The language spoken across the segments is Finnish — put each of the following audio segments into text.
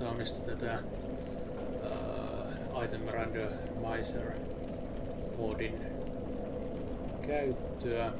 laittaa mistä tätä uh, Item Randomizer modin käyttöä.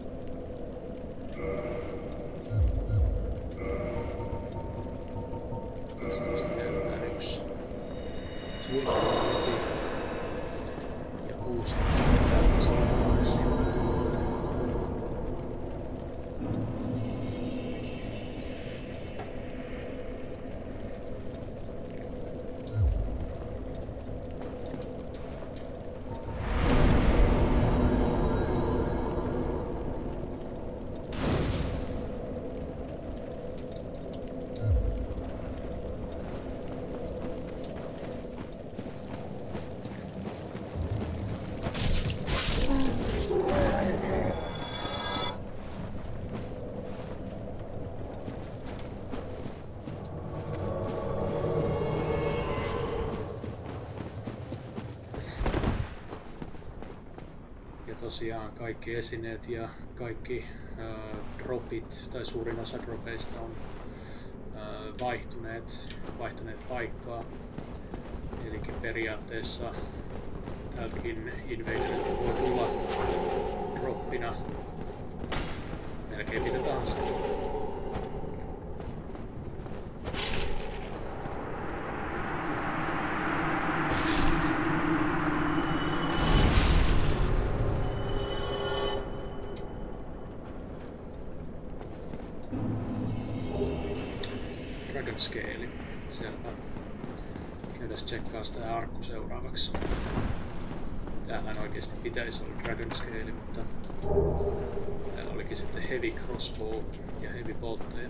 Tosiaan kaikki esineet ja kaikki äh, dropit, tai suurin osa dropeista on äh, vaihtuneet, vaihtaneet paikkaa. Eli periaatteessa täältäkin Invaderilta voi tulla droppina melkein mitä tahansa. Pitäisi olla Dragon Scale, mutta täällä olikin sitten Heavy Crossbow ja Heavy Boltteja.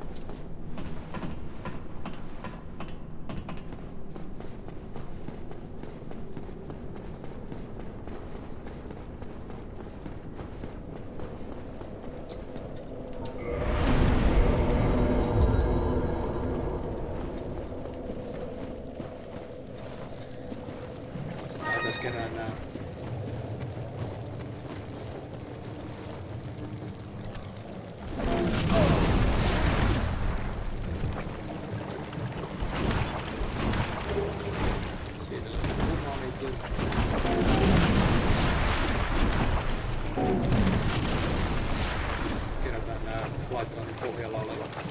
Platoonin pohjalla olevat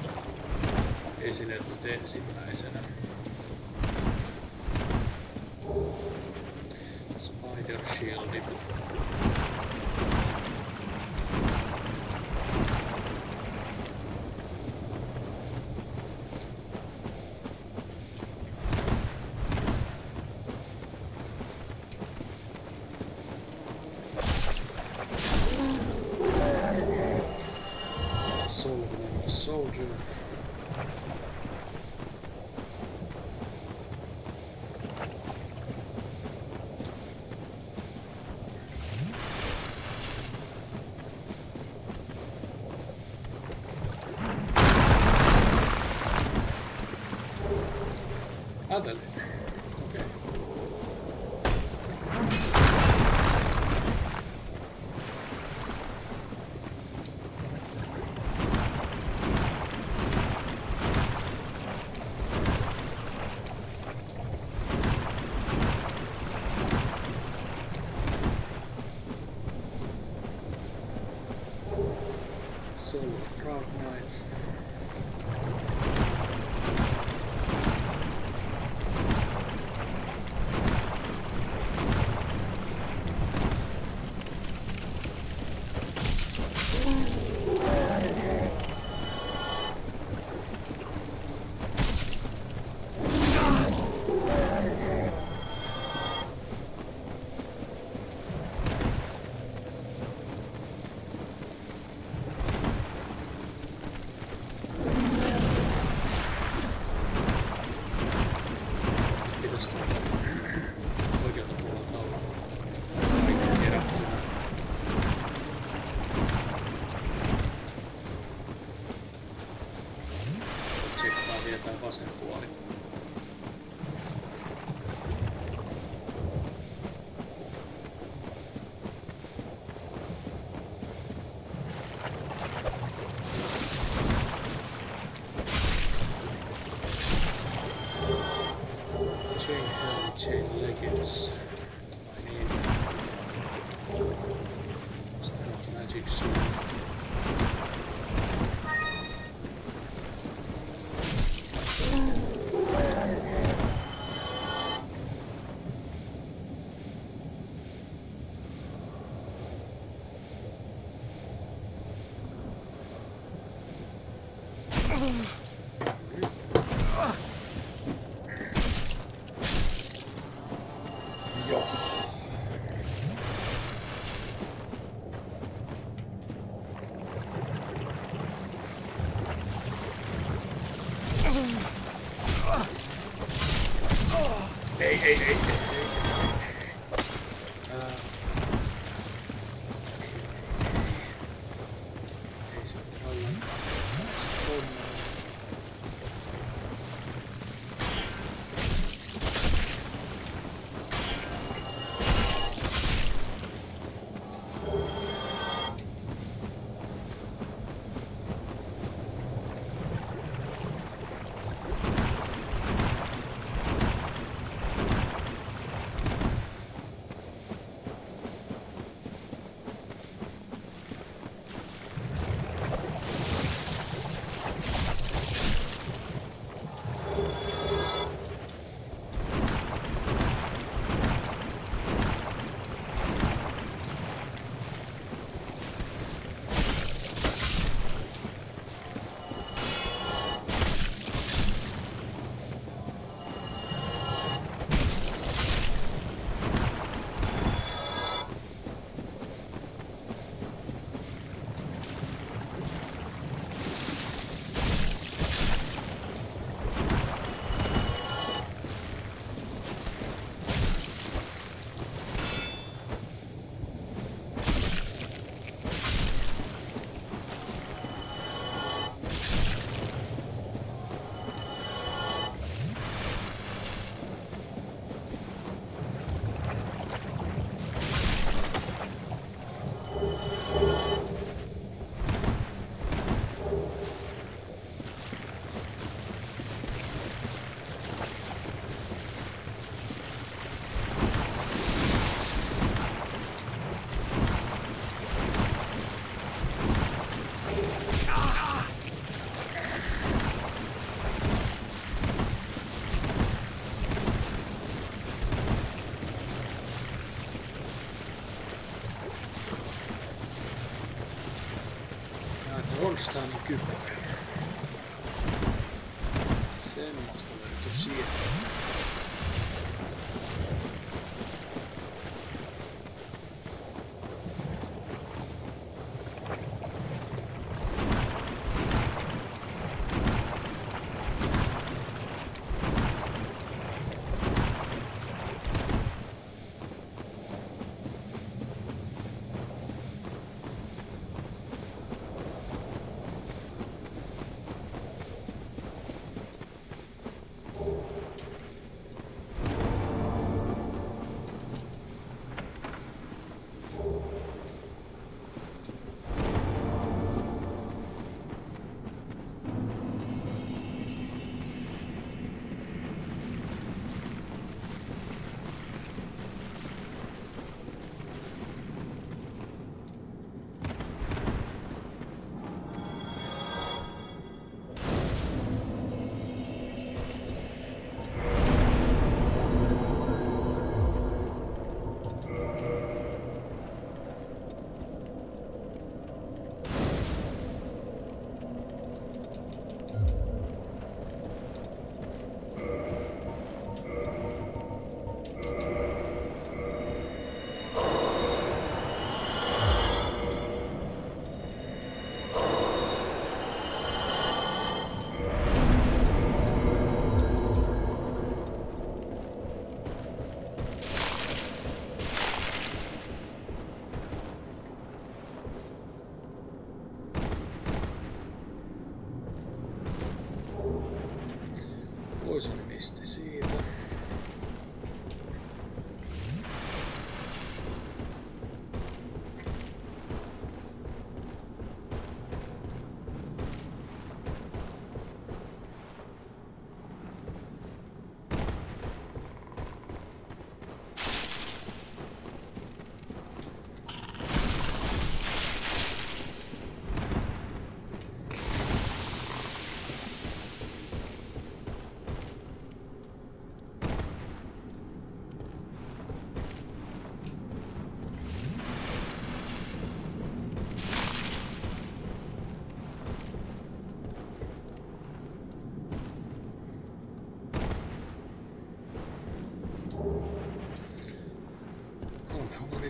esitetyt ensimmäisenä. Spider Shield.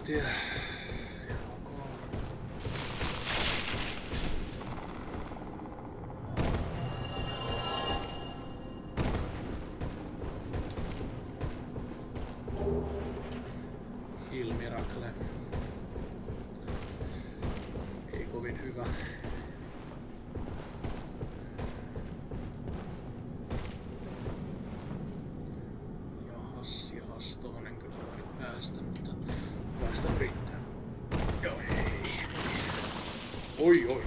dear. Oj, oj.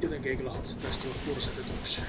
Jotenkin ei kyllä hatsat tästä tulla kursetetuksi.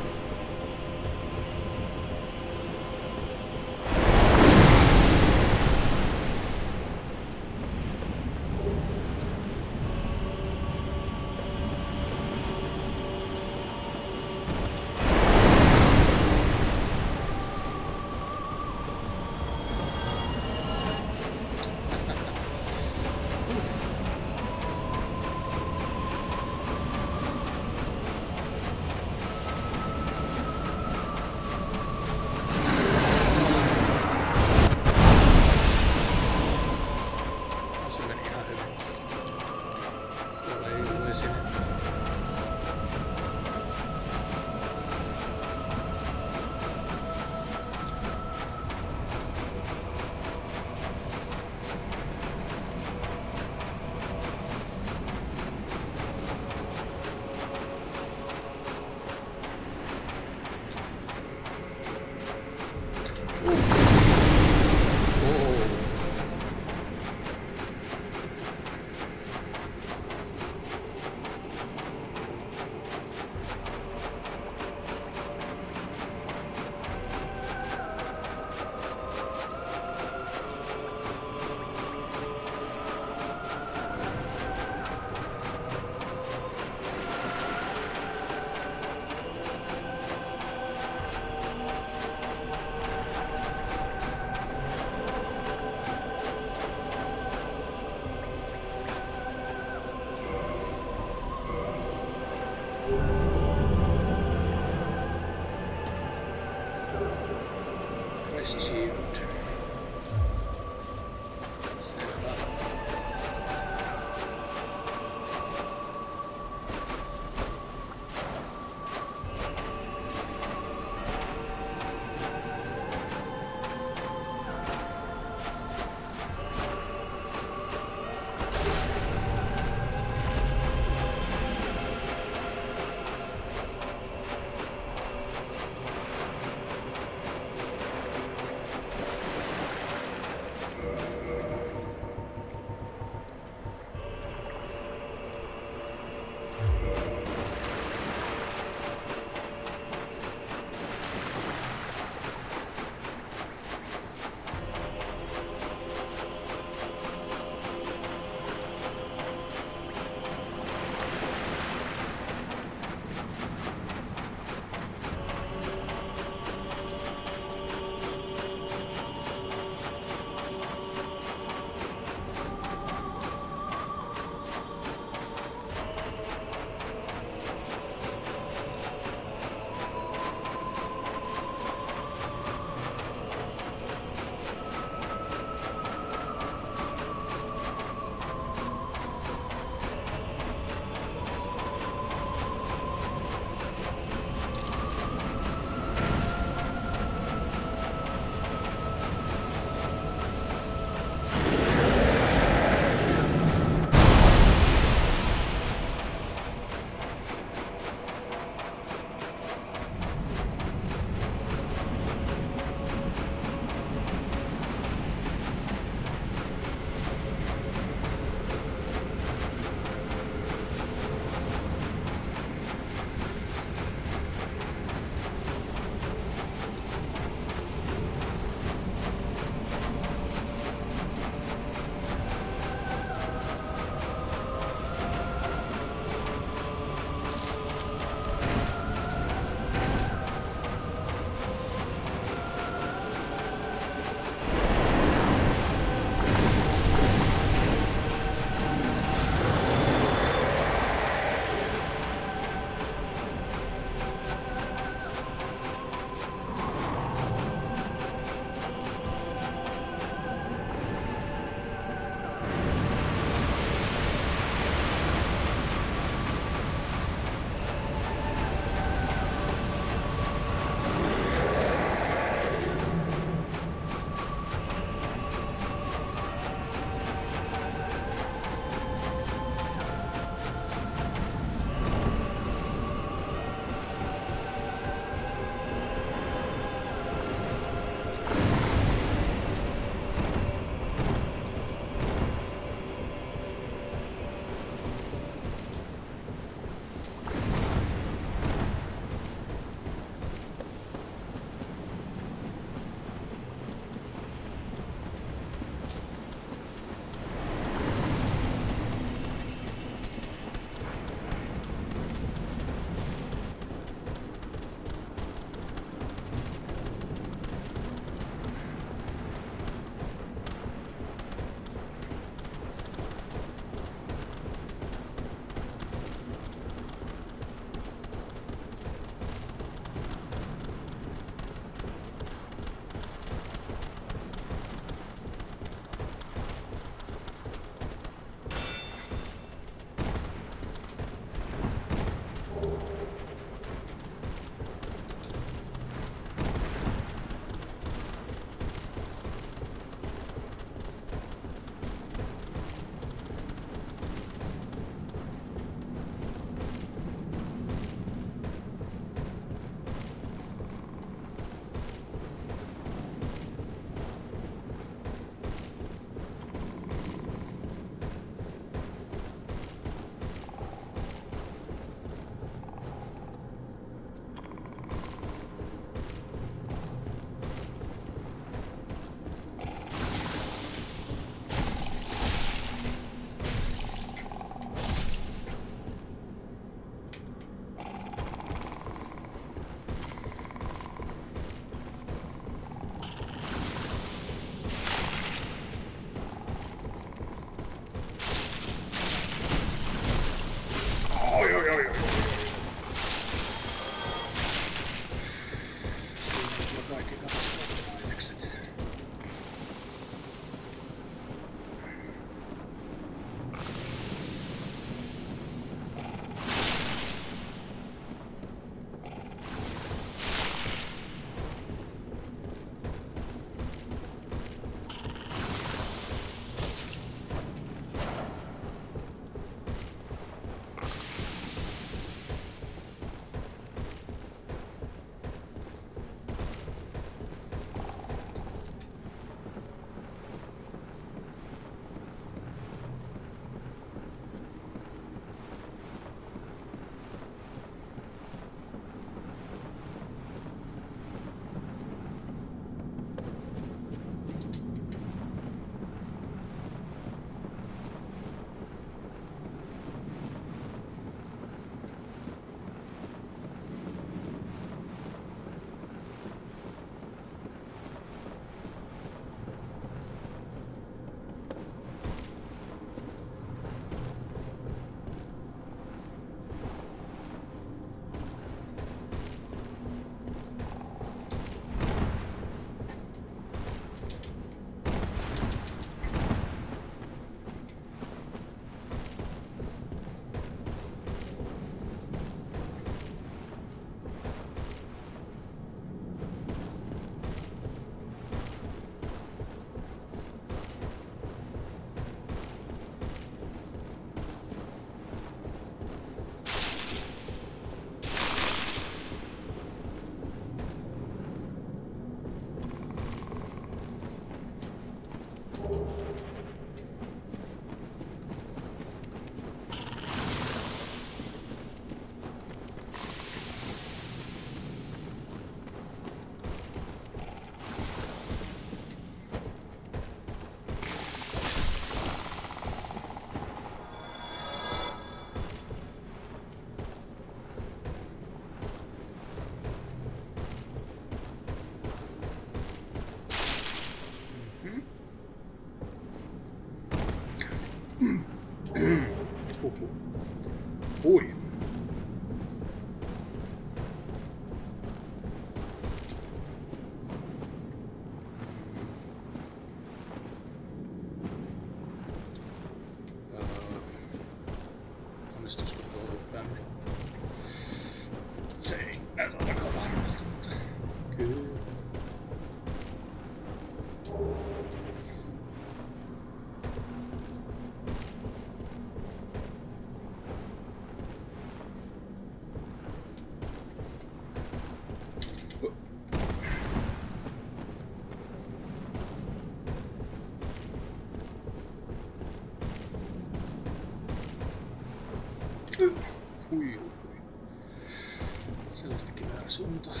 tuota.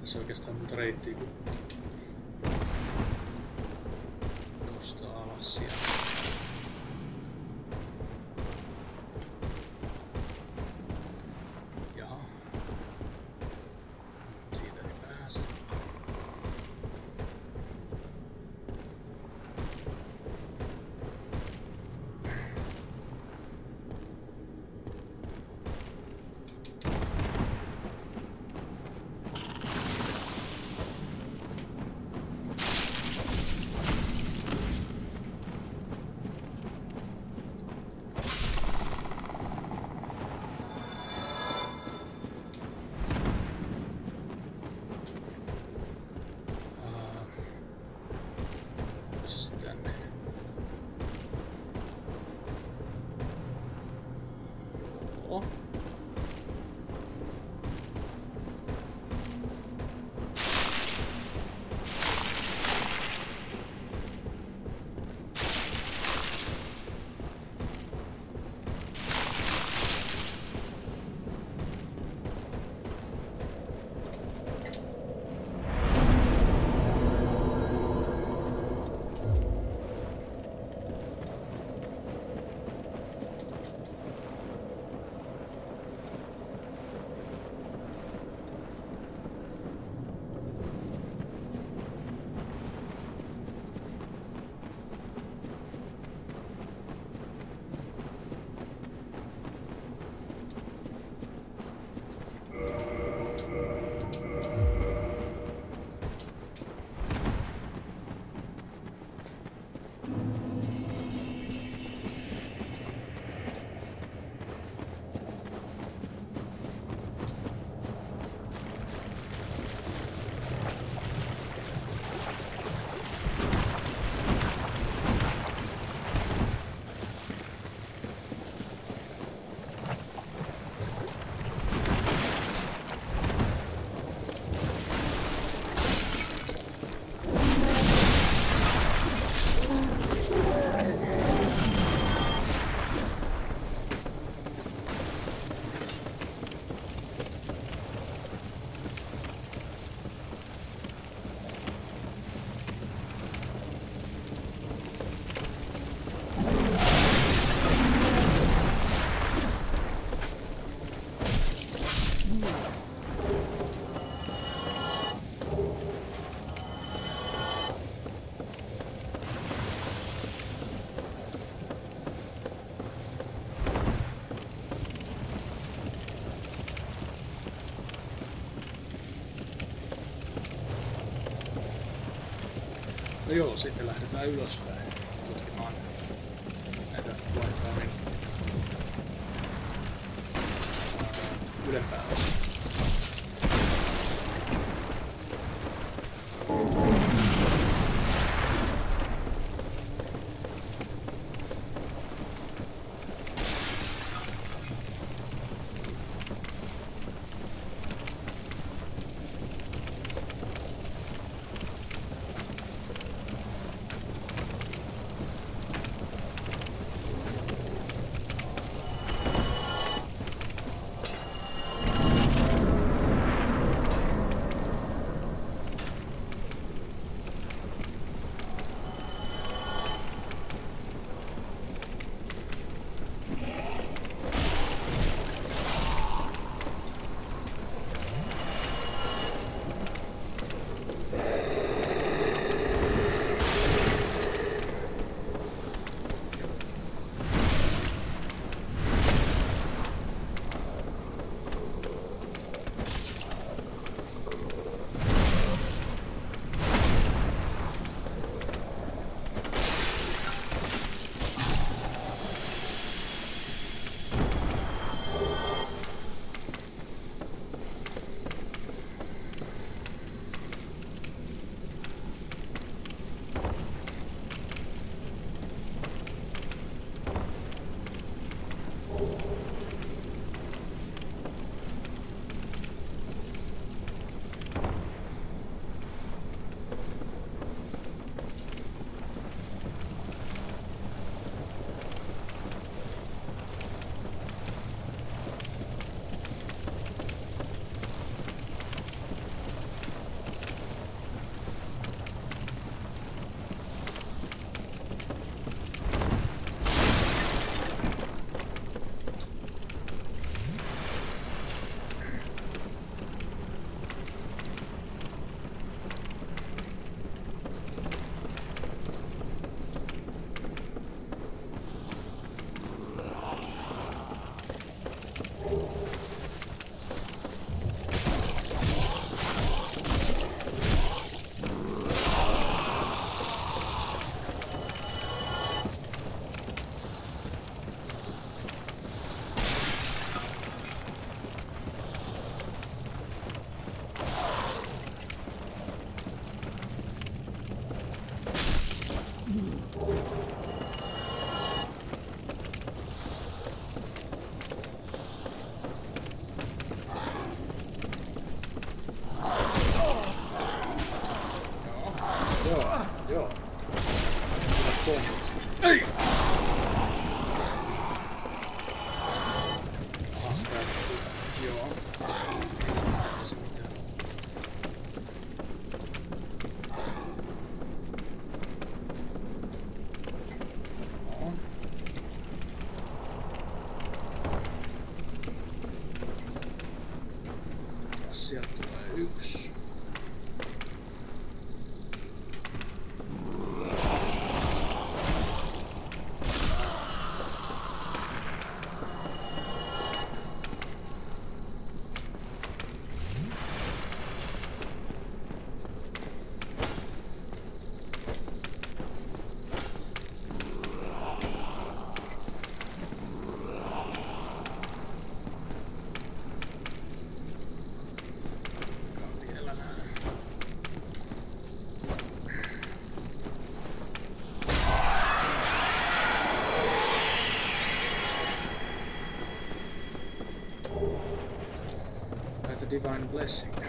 Tässä oikeastaan muuta reittiä kuin vähän ylöspäin tutkimaan näitä Whitehallin ylempää osaa. Divine blessing.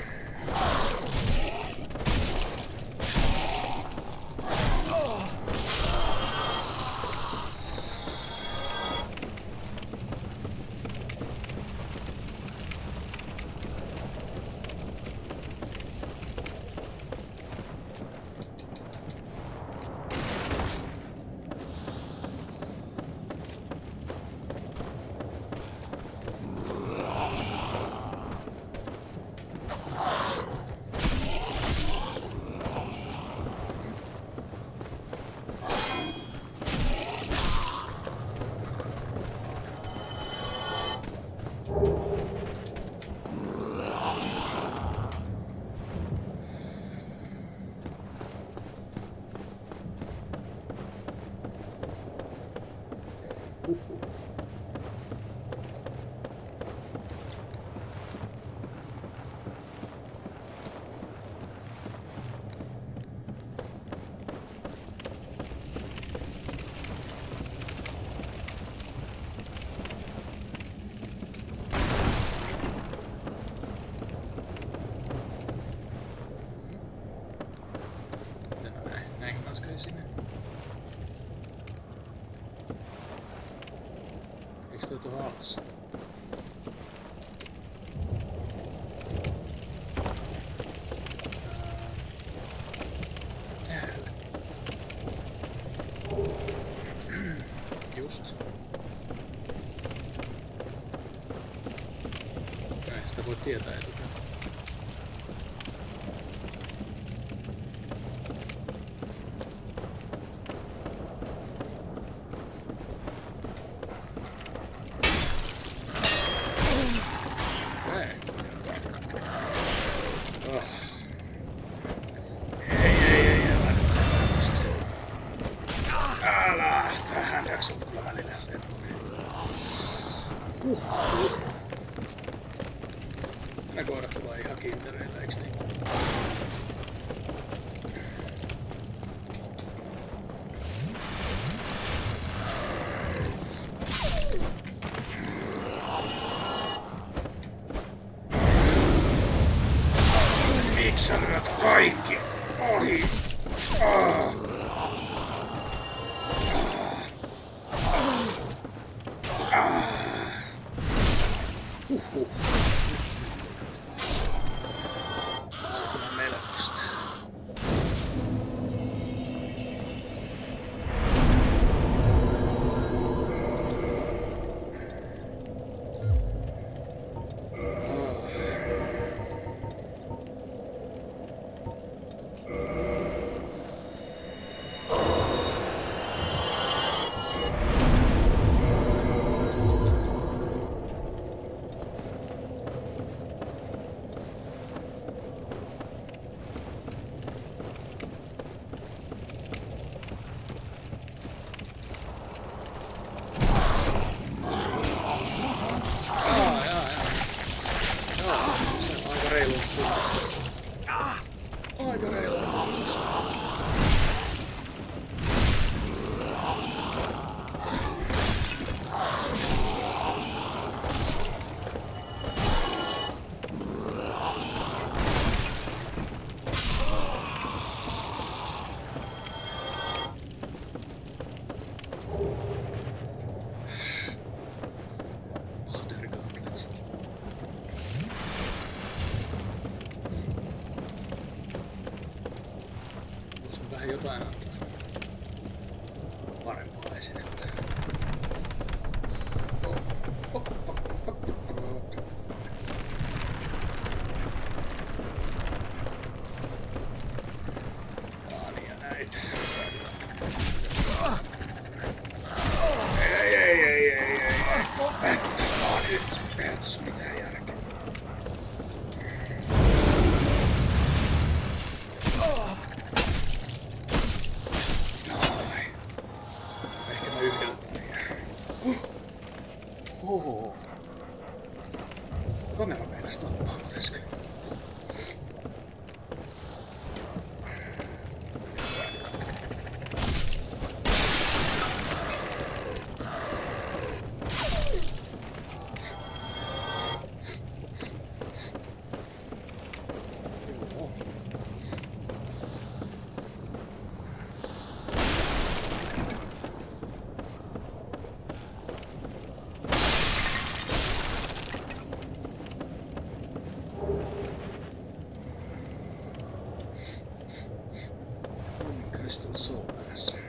crystal Sword.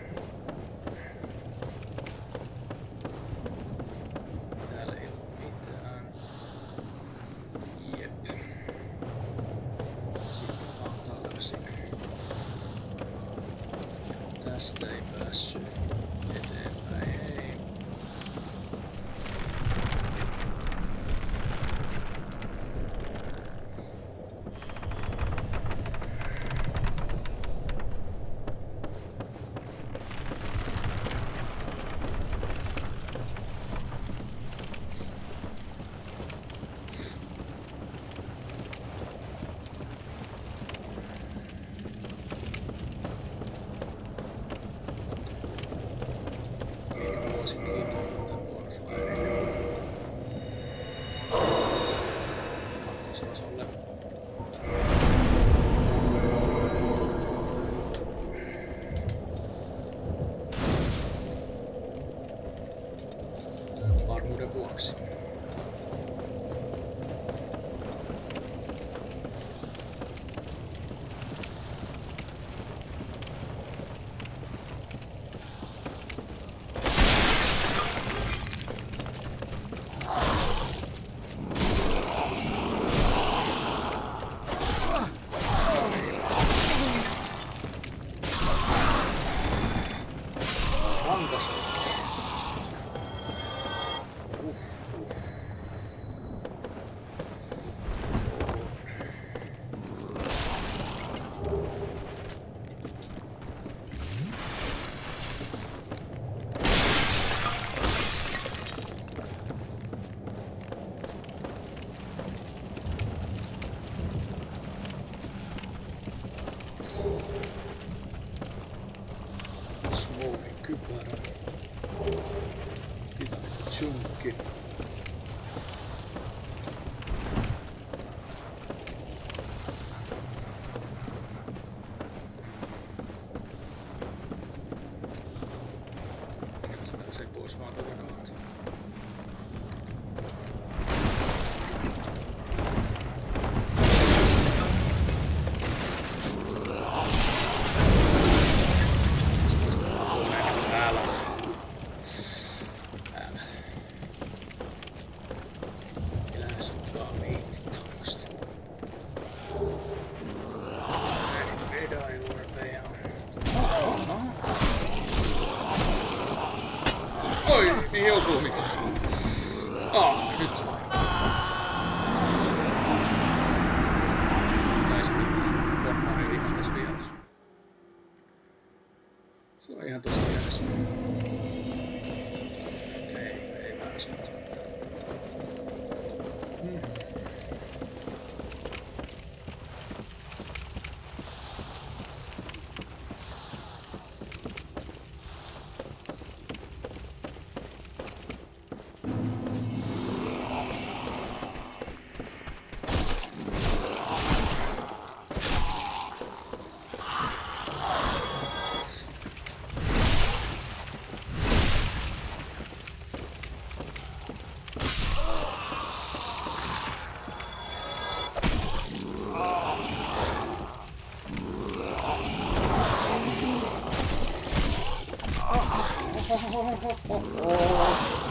ほほほほほほ。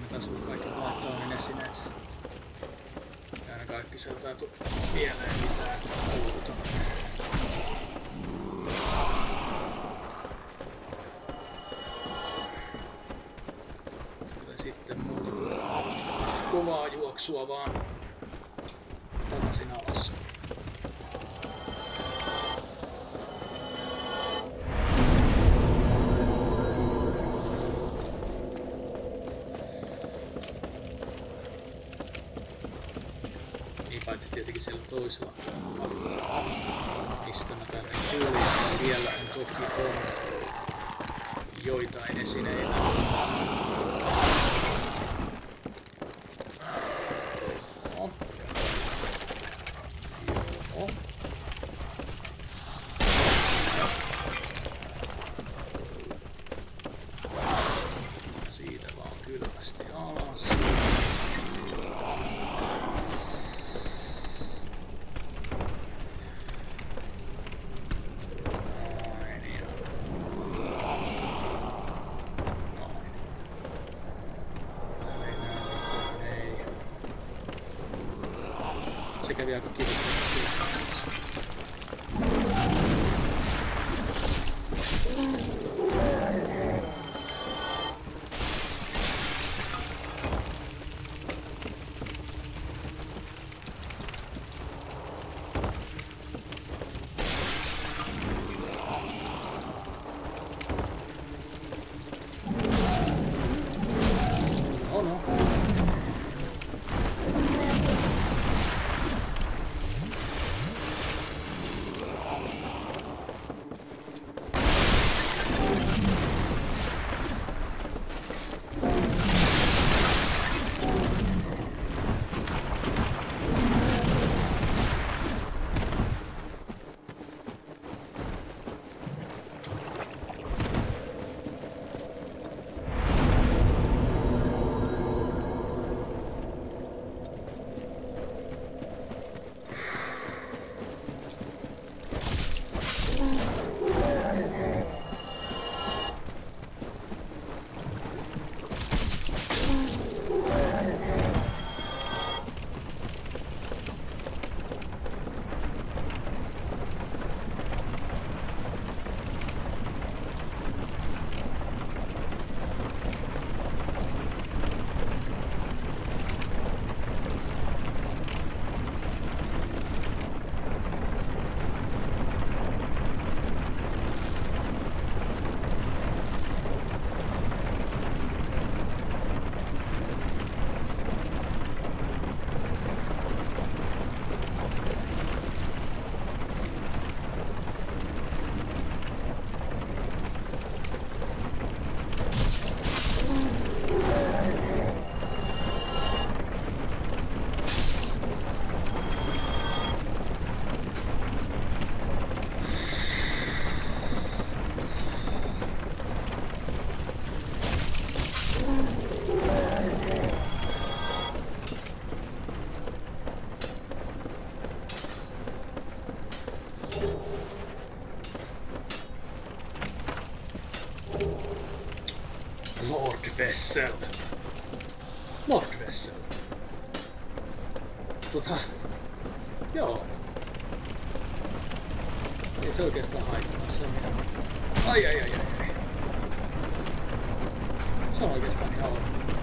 vinkkaa sun kaikki laittaminen sinne. Aina kaikki sieltä mieleen mitään. toisella pistona tänne tuli. Niin siellä on toki on joitain esineitä. Vessel. Nordvessel. Nordvessel. Tota, joo. Ei se oikeastaan haittaa, se on ihan... Ai ai ai ai. Se on oikeastaan ihan ollut.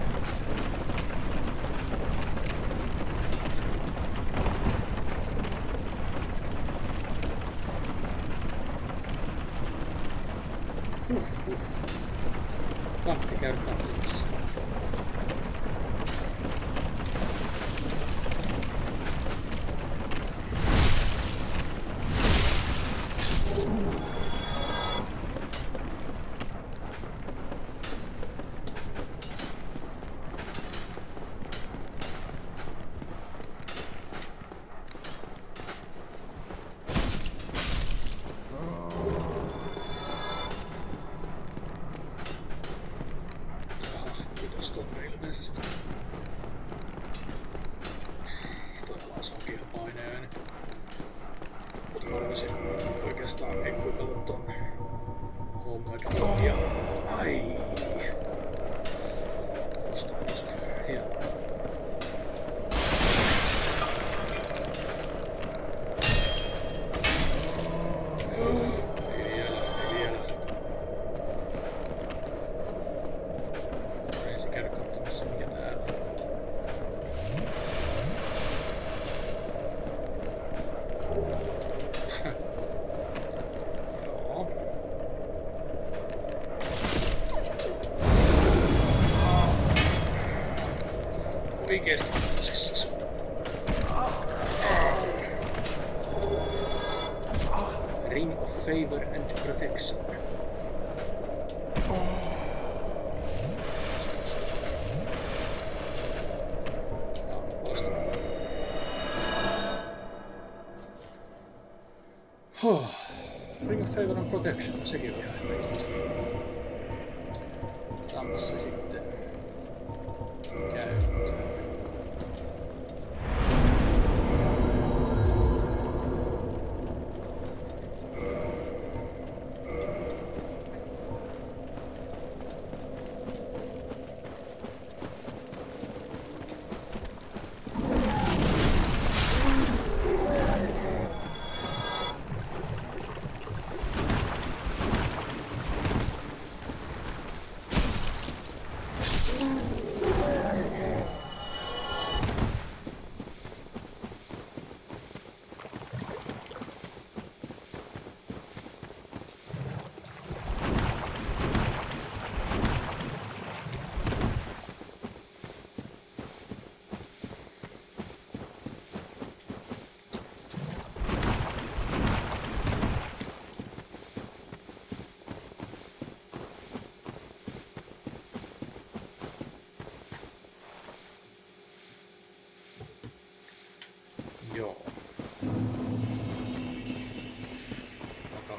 biggest. Jesus. Ring of favor and protection. Oh, Ring of favor and protection, se give.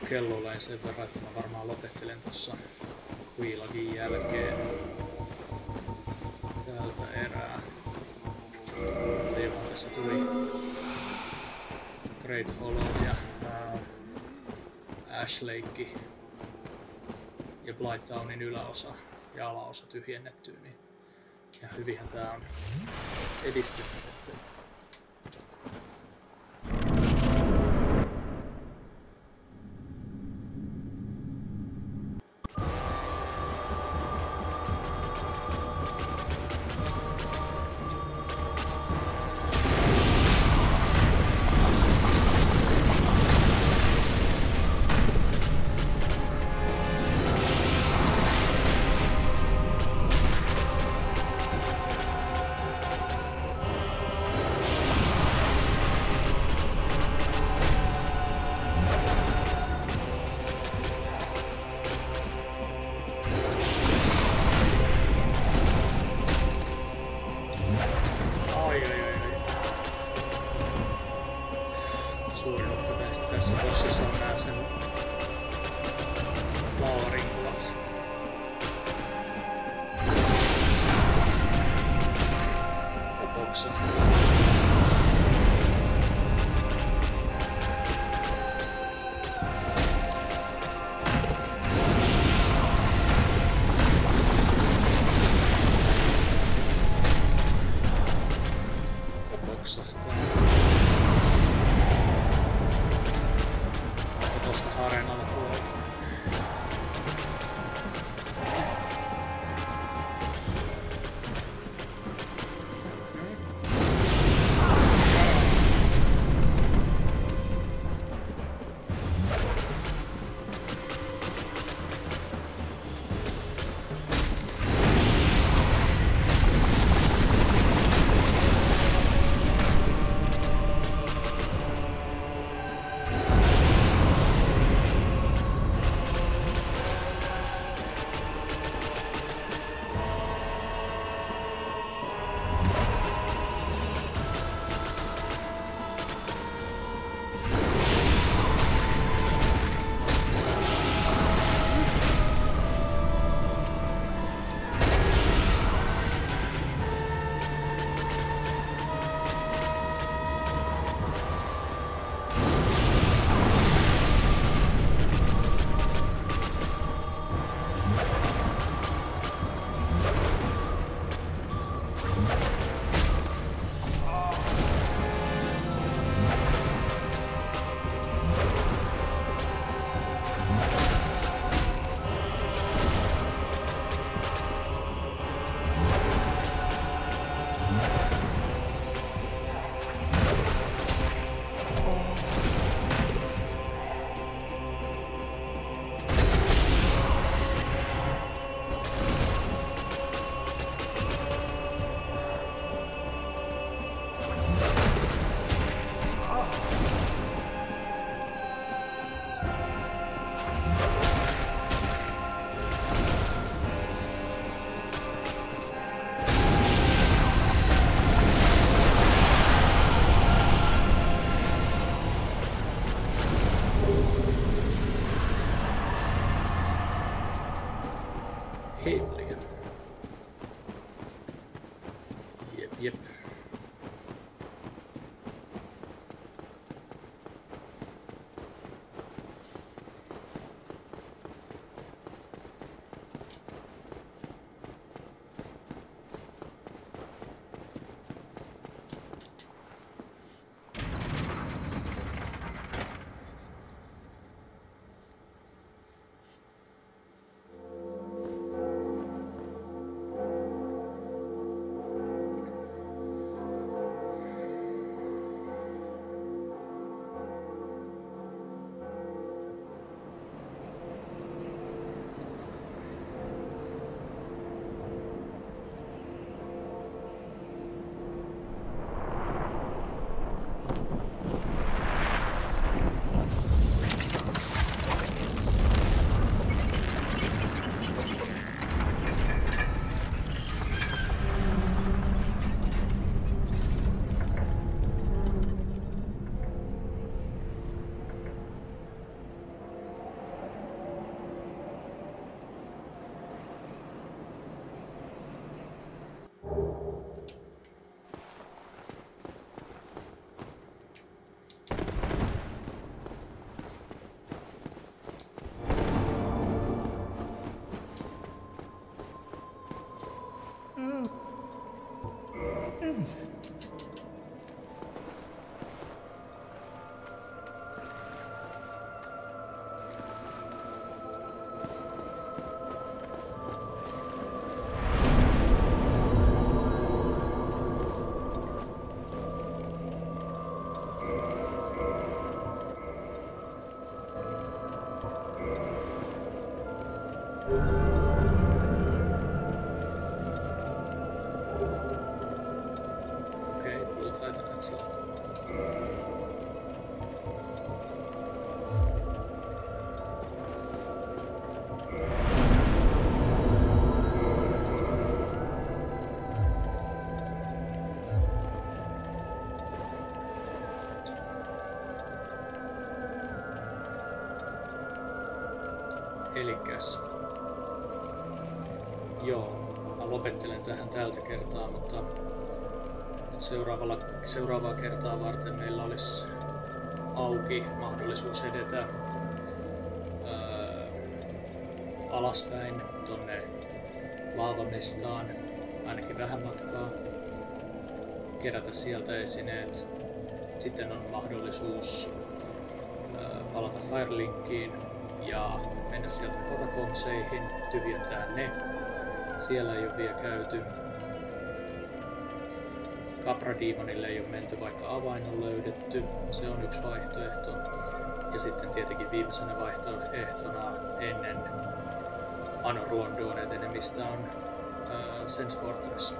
Alkaa kello olemaan sen verran, että mä varmaan lopettelen tuossa Quilagin jälkeen tältä erää. Mutta tässä tuli Great Hollow ja ää, Ash Lake ja Blightownin yläosa ja alaosa tyhjennettyä, niin ja hyvinhän tää on edistynyt. Taitaneet saada. Elikäs. Joo, lopettelen tähän tältä kertaa, mutta seuraavalla, seuraavaa kertaa varten meillä olisi auki mahdollisuus edetä ää, alaspäin tonne laavamestaan, ainakin vähän matkaa, kerätä sieltä esineet. Sitten on mahdollisuus ää, palata Firelinkiin ja mennä sieltä katakomseihin, tyhjentää ne. Siellä ei ole vielä käyty. Capra-diimonille ei ole menty, vaikka avain on löydetty. Se on yksi vaihtoehto. Ja sitten tietenkin viimeisenä vaihtoehtona ennen Anoruondoon etenemistä on uh, Sense Fortress.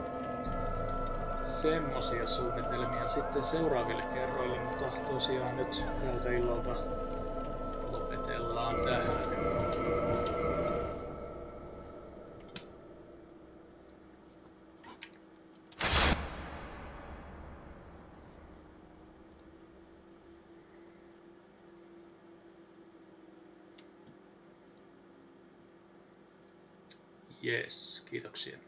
Semmosia suunnitelmia sitten seuraaville kerroille, mutta tosiaan nyt tältä illalta lopetellaan tähän. Kiitoksia.